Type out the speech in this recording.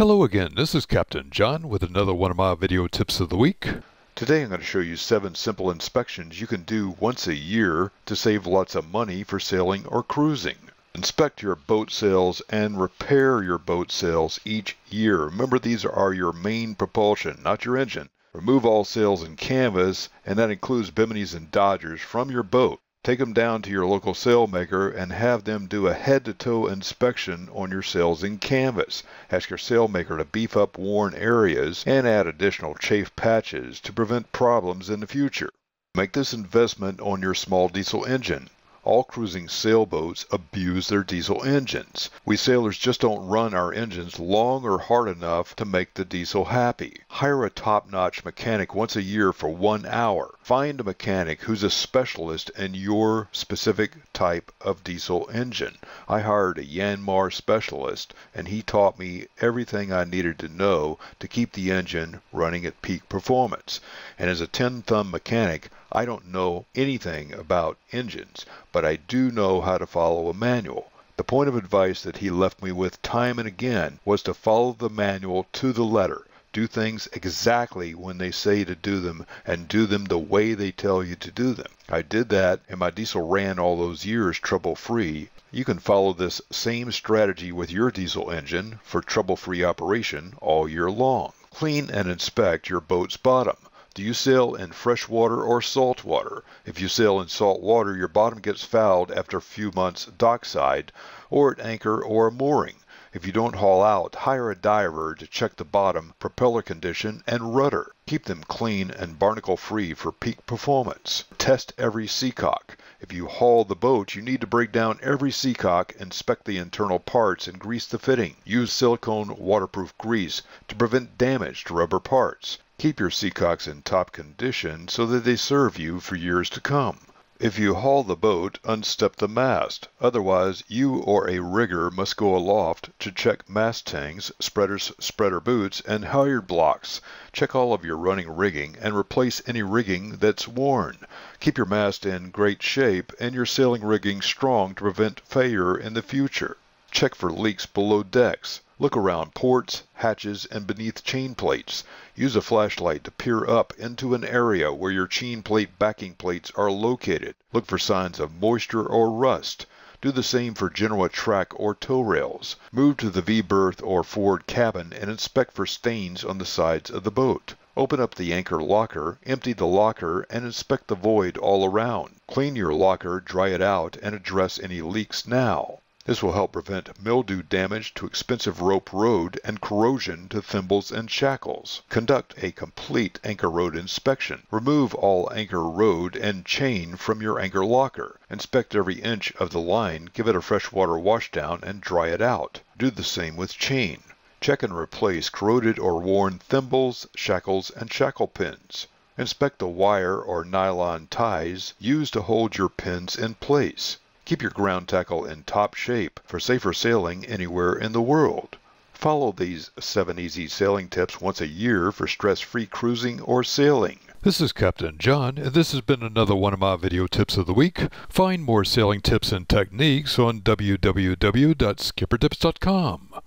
Hello again, this is Captain John with another one of my video tips of the week. Today I'm going to show you seven simple inspections you can do once a year to save lots of money for sailing or cruising. Inspect your boat sails and repair your boat sails each year. Remember these are your main propulsion, not your engine. Remove all sails and canvas, and that includes Bimini's and Dodgers, from your boat. Take them down to your local sailmaker and have them do a head-to-toe inspection on your sails and canvas. Ask your sailmaker to beef up worn areas and add additional chafe patches to prevent problems in the future. Make this investment on your small diesel engine. All cruising sailboats abuse their diesel engines. We sailors just don't run our engines long or hard enough to make the diesel happy. Hire a top-notch mechanic once a year for one hour. Find a mechanic who's a specialist in your specific type of diesel engine. I hired a Yanmar specialist and he taught me everything I needed to know to keep the engine running at peak performance. And as a 10-thumb mechanic, I don't know anything about engines, but I do know how to follow a manual. The point of advice that he left me with time and again was to follow the manual to the letter. Do things exactly when they say to do them and do them the way they tell you to do them. I did that and my diesel ran all those years trouble free. You can follow this same strategy with your diesel engine for trouble free operation all year long. Clean and inspect your boat's bottom. Do you sail in fresh water or salt water? If you sail in salt water, your bottom gets fouled after a few months dockside, or at anchor or mooring. If you don't haul out, hire a diver to check the bottom, propeller condition, and rudder. Keep them clean and barnacle free for peak performance. Test every seacock. If you haul the boat, you need to break down every seacock, inspect the internal parts, and grease the fitting. Use silicone waterproof grease to prevent damage to rubber parts. Keep your seacocks in top condition so that they serve you for years to come. If you haul the boat, unstep the mast. Otherwise, you or a rigger must go aloft to check mast tangs, spreaders, spreader boots, and halyard blocks. Check all of your running rigging and replace any rigging that's worn. Keep your mast in great shape and your sailing rigging strong to prevent failure in the future. Check for leaks below decks. Look around ports, hatches, and beneath chain plates. Use a flashlight to peer up into an area where your chain plate backing plates are located. Look for signs of moisture or rust. Do the same for genoa track or toe rails. Move to the V-berth or forward cabin and inspect for stains on the sides of the boat. Open up the anchor locker, empty the locker, and inspect the void all around. Clean your locker, dry it out, and address any leaks now. This will help prevent mildew damage to expensive rope rode and corrosion to thimbles and shackles. Conduct a complete anchor rode inspection. Remove all anchor rode and chain from your anchor locker. Inspect every inch of the line, give it a freshwater washdown, and dry it out. Do the same with chain. Check and replace corroded or worn thimbles, shackles, and shackle pins. Inspect the wire or nylon ties used to hold your pins in place. Keep your ground tackle in top shape for safer sailing anywhere in the world. Follow these 7 easy sailing tips once a year for stress-free cruising or sailing. This is Captain John, and this has been another one of my video tips of the week. Find more sailing tips and techniques on www.skippertips.com.